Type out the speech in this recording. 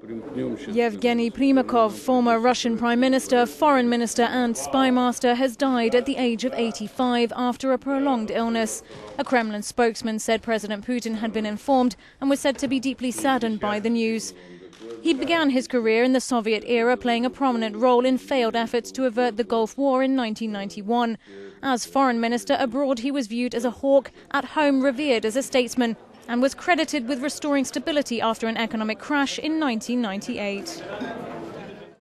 Yevgeny Primakov, former Russian Prime Minister, Foreign Minister, and spy master, has died at the age of 85 after a prolonged illness. A Kremlin spokesman said President Putin had been informed and was said to be deeply saddened by the news. He began his career in the Soviet era, playing a prominent role in failed efforts to avert the Gulf War in 1991. As foreign minister abroad, he was viewed as a hawk, at home, revered as a statesman and was credited with restoring stability after an economic crash in 1998.